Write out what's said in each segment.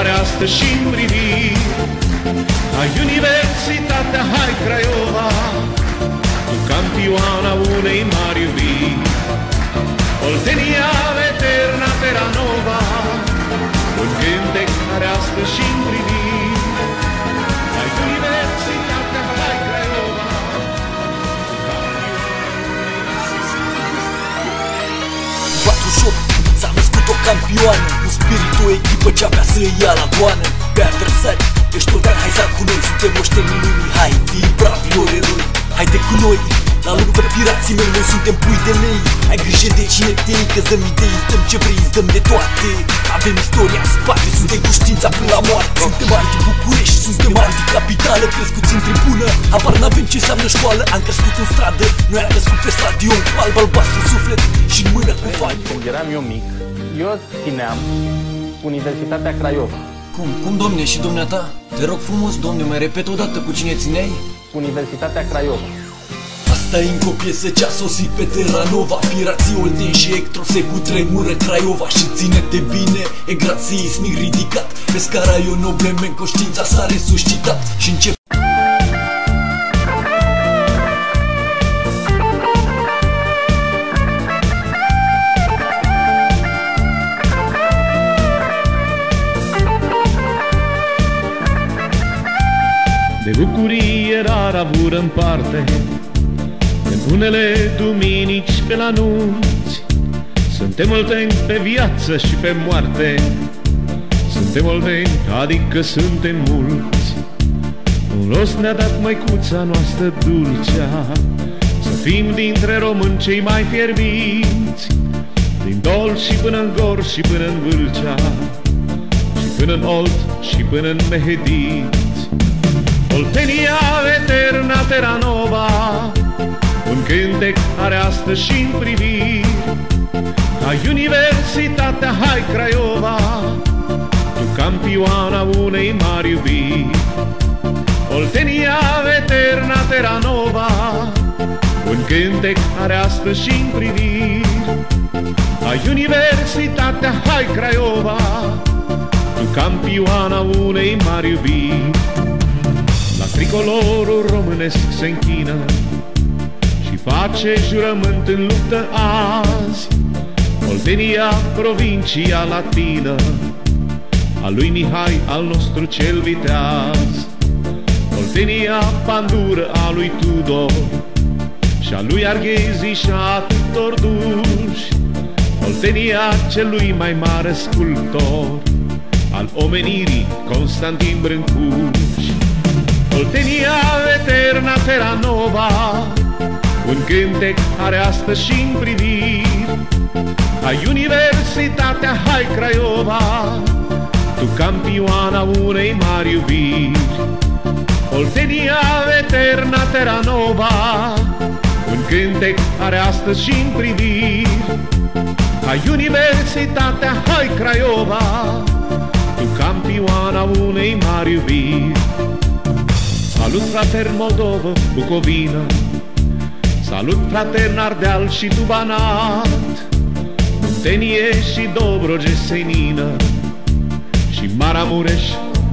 are astăzi și în priviri La Universitatea Hai Craiova Cu campioana unei mari iubiri. Oltenia eterna Terra Nova Un cântec are astăzi și în priviri La Universitatea Hai Craiova Cu campioana 48 S-a născut o campioană. Un spirit, o echipă ce avea să ia la goană. Pe adversari, ești organ, hai să cu noi Suntem moștenii lumii, hai, fii bravilor eroi Haide cu noi, la luptă pirații mei Noi suntem pui de lei Ai grijă de cine te iei Că dăm idei, îți dăm ce vrei, îți dăm de toate Avem istoria în spate, suntem cu știința până la moarte Suntem anti-București, suntem anti-capitală Crescuți în tribună, habar n-avem ce înseamnă școală Am crescut în stradă, noi am crescut pe stadion Cu alb albastru în suflet și în mână cu bani Când eram eu mic, eu țineam Universitatea Craiova. Cum, cum domne și dumneata? Te rog frumos, domne, mai repet o dată cu cine țineai? Universitatea Craiova. Asta e încă o piesă ce a sosit pe Terra Nova Pirații Olten și Ectro se cutremură Craiova Și ține-te bine, e grațiismic ridicat Pe scara eu noble men, conștiința s-a resuscitat Și încep De bucurie rar avură în parte. În unele duminici pe la nunți Suntem olteni pe viață și pe moarte. Suntem olteni, adică suntem mulți. Un rost ne-a dat măicuța noastră dulcea Să fim dintre români cei mai fierbinți. Din Dol și până în Gor și până în Vâlcea Și până în Olt și până în Mehedinți. Oltenia eterna Terra Nova Un cântec are astăzi și în priviri Ca Universitatea Hai Craiova Tu campioana unei mari iubiri. Oltenia eterna Terra Nova Un cântec are astăzi și în priviri. Ca Universitatea Hai Craiova Tu campioana unei mari iubiri. La tricolorul românesc se închină Și face jurământ în luptă azi. Oltenia, provincia latină A lui Mihai, al nostru cel viteaz. Oltenia, pandură a lui Tudor Și a lui Arghezi și a atâtor duși. Oltenia, celui mai mare sculptor Al omenirii, Constantin Brâncuș. Oltenia eterna Terra Nova Un cântec are astăzi și în priviri. Ca Universitatea Hai Craiova Tu campioana unei mari iubiri. Oltenia eterna Terra Nova Un cântec are astăzi și în priviri. Ca Universitatea Hai Craiova Tu campioana unei mari iubiri. Salut frater Moldovă, Bucovina Salut frater Ardeal și tu Banat Muntenie și Dobroge Senină Și Maramureș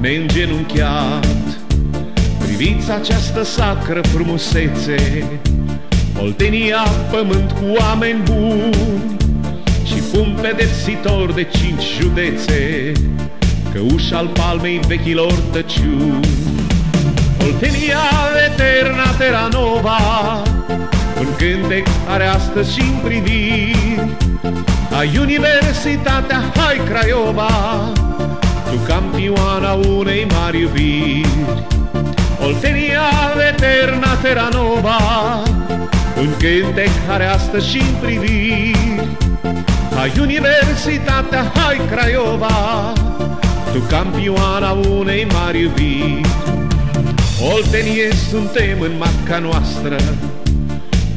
neîngenunchiat. Priviți această sacră frumusețe Oltenia, pământ cu oameni buni Și fum pedepsitor de cinci județe Că ușa al palmei vechilor tăciuni. Oltenia eterna Terra Nova Un cântec are astăzi și în priviri. A Universitatea Hai Craiova Tu campioana unei mari iubiri. Oltenia eterna Terra Nova Un cântec are astăzi și în priviri. A Universitatea Hai Craiova Tu campioana unei mari iubiri. Oltenie suntem în matca noastră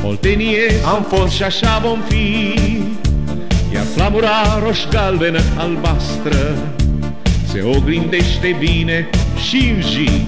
Oltenie am fost și așa vom fi. Iar flamura roș-galbenă albastră Se oglindește bine și în zi